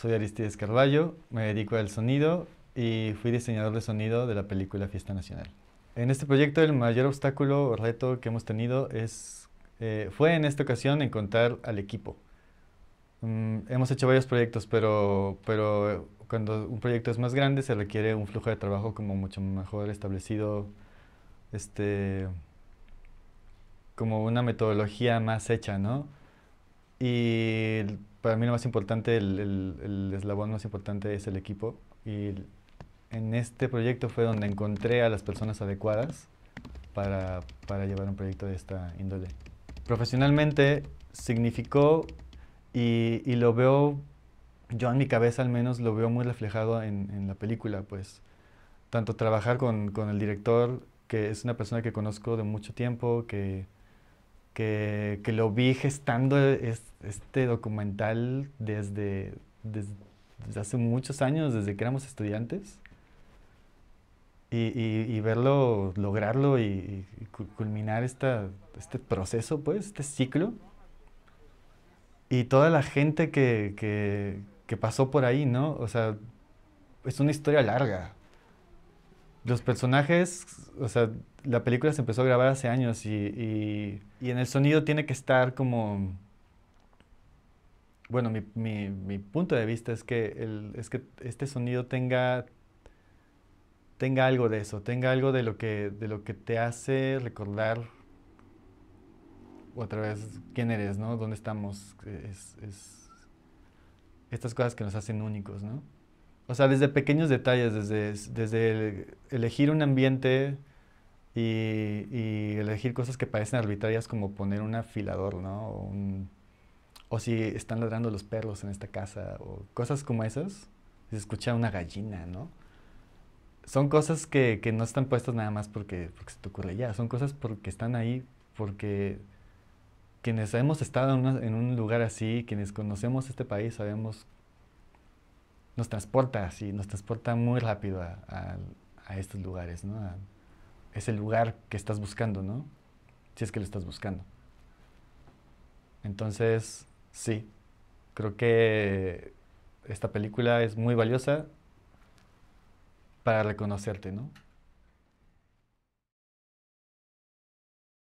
soy Aristides Carballo, me dedico al sonido y fui diseñador de sonido de la película Fiesta Nacional. En este proyecto el mayor obstáculo o reto que hemos tenido es, eh, fue en esta ocasión encontrar al equipo. Mm, hemos hecho varios proyectos, pero, pero cuando un proyecto es más grande se requiere un flujo de trabajo como mucho mejor establecido, este, como una metodología más hecha, ¿no? Y para mí lo más importante, el, el, eslabón más importante es el equipo. Y en este proyecto fue donde encontré a las personas adecuadas para, para llevar un proyecto de esta índole. Profesionalmente significó, y, y, lo veo, yo en mi cabeza al menos lo veo muy reflejado en, en la película, pues tanto trabajar con, con, el director, que es una persona que conozco de mucho tiempo, que, que, que lo vi gestando este documental desde, desde, hace muchos años, desde que éramos estudiantes. Y, y, verlo, lograrlo y, culminar esta, este proceso, pues, este ciclo. Y toda la gente que, que, que pasó por ahí, ¿no? O sea, es una historia larga. Los personajes, o sea, la película se empezó a grabar hace años y, y, en el sonido tiene que estar como... Bueno, mi, mi, mi punto de vista es que, el, es que este sonido tenga, tenga algo de eso, tenga algo de lo que, de lo que te hace recordar otra vez quién eres, ¿no? ¿Dónde estamos? Es, es estas cosas que nos hacen únicos, ¿no? O sea, desde pequeños detalles, desde, desde elegir un ambiente y, elegir cosas que parecen arbitrarias como poner un afilador, ¿no? O, si están ladrando los perros en esta casa, o cosas como esas. Se escucha una gallina, ¿no? Son cosas que, que no están puestas nada más porque, se te ocurre ya, son cosas porque están ahí, porque quienes hemos estado en, en un lugar así, quienes conocemos este país, sabemos nos transporta así, nos transporta muy rápido a, estos lugares, ¿no? Es el lugar que estás buscando, ¿no? Si es que lo estás buscando. Entonces, sí, creo que esta película es muy valiosa para reconocerte, ¿no?